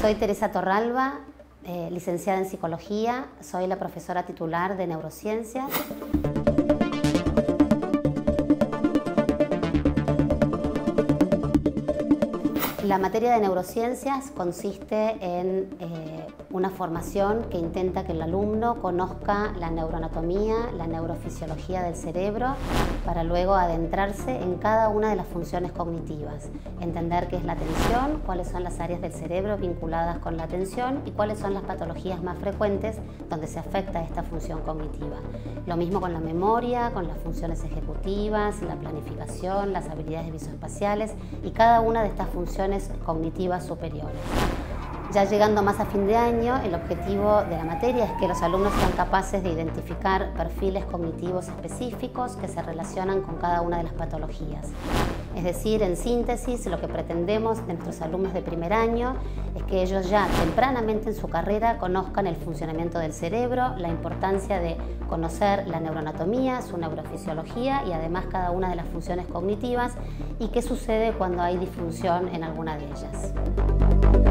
Soy Teresa Torralba, eh, licenciada en Psicología, soy la profesora titular de Neurociencias. La materia de neurociencias consiste en eh, una formación que intenta que el alumno conozca la neuroanatomía, la neurofisiología del cerebro, para luego adentrarse en cada una de las funciones cognitivas, entender qué es la atención, cuáles son las áreas del cerebro vinculadas con la atención y cuáles son las patologías más frecuentes donde se afecta esta función cognitiva. Lo mismo con la memoria, con las funciones ejecutivas, la planificación, las habilidades visoespaciales y cada una de estas funciones cognitivas superiores. Ya llegando más a fin de año, el objetivo de la materia es que los alumnos sean capaces de identificar perfiles cognitivos específicos que se relacionan con cada una de las patologías. Es decir, en síntesis, lo que pretendemos de nuestros alumnos de primer año es que ellos ya tempranamente en su carrera conozcan el funcionamiento del cerebro, la importancia de conocer la neuroanatomía, su neurofisiología y además cada una de las funciones cognitivas y qué sucede cuando hay disfunción en alguna de ellas.